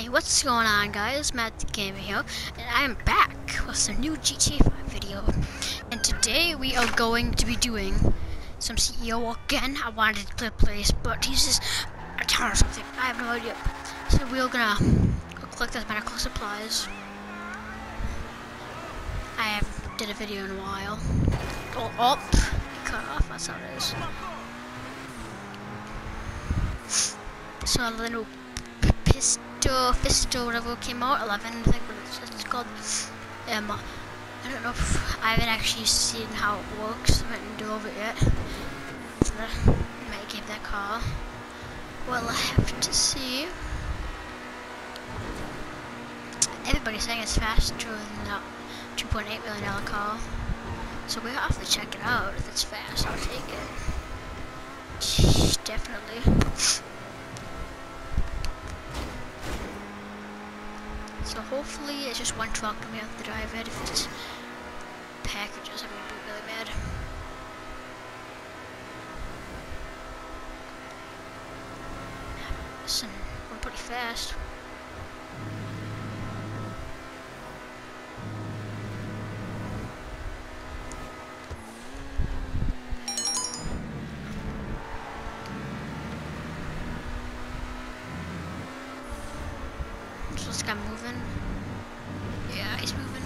Hey, what's going on guys? Matt the Gamer here, and I am back with some new GTA 5 video. And today we are going to be doing some CEO again. I wanted to play place, but he's just a town or something. I have no idea. So we're gonna go collect those medical supplies. I haven't did a video in a while. Oh, oh, cut off, that's how it is. So the new Fisto, Fisto, whatever came out, 11, I think it's, called. Um, I don't know if I haven't actually seen how it works. I haven't drove it yet. I might give that car. Well, I have to see. Everybody's saying it's faster than that 2.8 million dollar car. So we have to check it out. If it's fast, I'll take it. Definitely. So hopefully it's just one truck and we have to drive. If it's packages, I'm gonna be really mad. Listen, we're pretty fast. So this guy moving. Yeah, he's moving.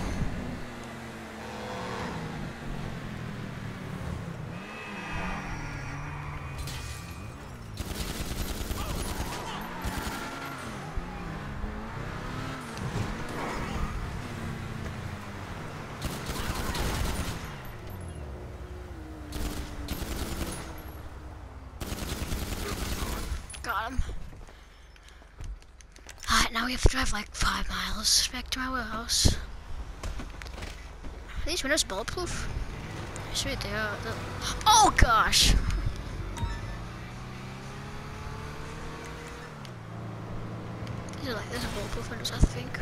Got him. Now we have to drive like five miles back to my warehouse. Are these windows bulletproof? It's right there. The- Oh gosh! These are like, these are bulletproof windows, I think.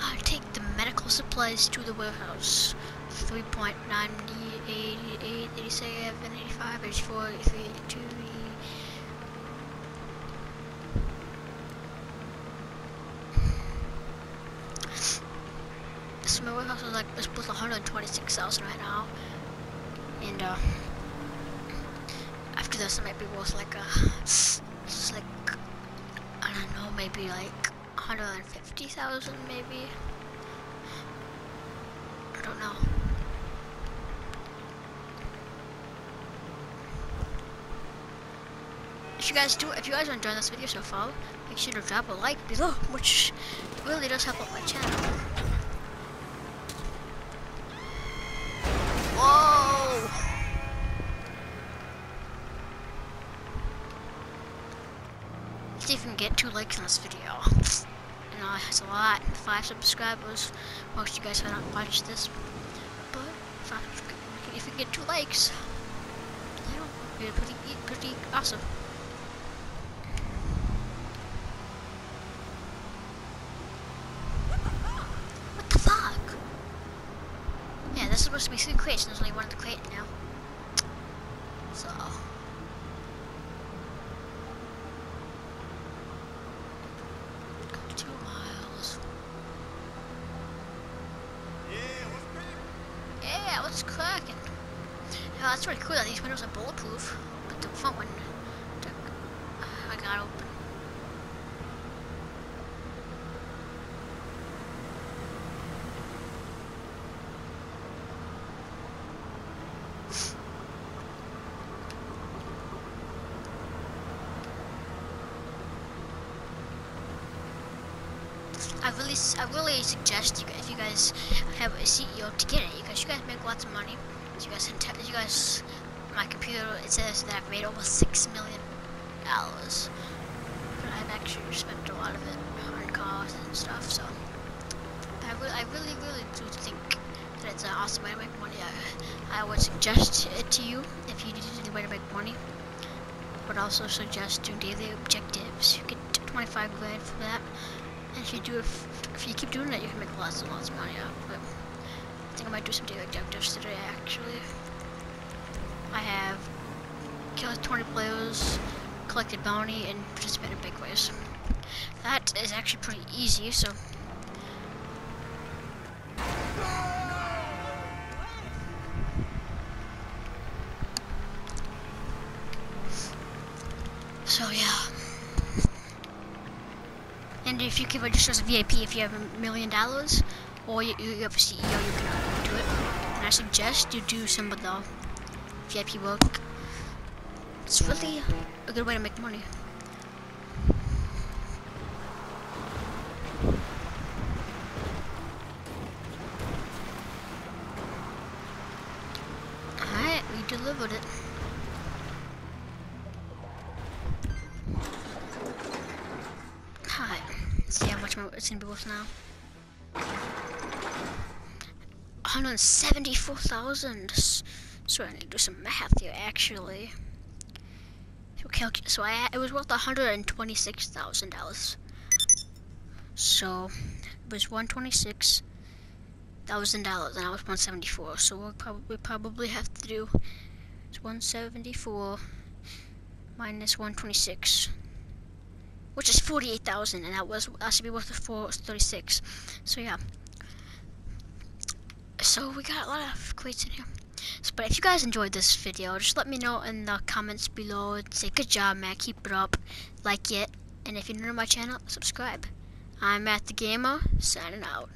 I'll take the medical supplies to the warehouse. 3.9, 88, 87, 85, 84, 83, 82. So my warehouse is like, it's worth 126,000 right now. And, uh, after this it might be worth like a, it's like, I don't know, maybe like 150,000 maybe. I don't know. If you guys do, if you guys are enjoying this video so far, make sure to drop a like below, which really does help out my channel. Whoa! Let's even get two likes in this video. You know, it's a lot. Five subscribers. Most of you guys haven't watched this. But if, I, if we get two likes, know, it'd be pretty, pretty awesome. Is supposed to be three crates, and there's only one in the crate now. So. Two miles. Yeah, what's cracking? Yeah, that's pretty cool that these windows are bulletproof. But the front one, uh, I got open. I really, I really suggest you if you guys have a CEO to get it, because you guys make lots of money. As you guys can tell, you guys, my computer, it says that I've made almost six million dollars. But I've actually spent a lot of it on cars and stuff. So I really, I really, really do think that it's an awesome way to make money. I, I would suggest it to you if you need any way to make money. Would also suggest doing daily objectives. You get 25 grand for that. If you do, if, if you keep doing that, you can make lots and lots of money out. I think I might do some daily objectives today, actually. I have killed 20 players, collected bounty, and participated in big ways. That is actually pretty easy, so... So, yeah. And if you can register as a VIP if you have a million dollars, or you, you have a CEO, you can do it. And I suggest you do some of the VIP work. It's really a good way to make money. Alright, we delivered it. Alright, let's see how much more it's gonna be worth now. 174,000. So I need to do some math here, actually. So, so I, it was worth $126,000. So it was $126,000 and I was 174. So we'll probably probably have to do it's 174 minus 126 which is 48,000 and that was that should be worth 436 so yeah. So we got a lot of crates in here. So, but if you guys enjoyed this video just let me know in the comments below say good job man. Keep it up. Like it. And if you're new to my channel subscribe. I'm Matt the Gamer signing out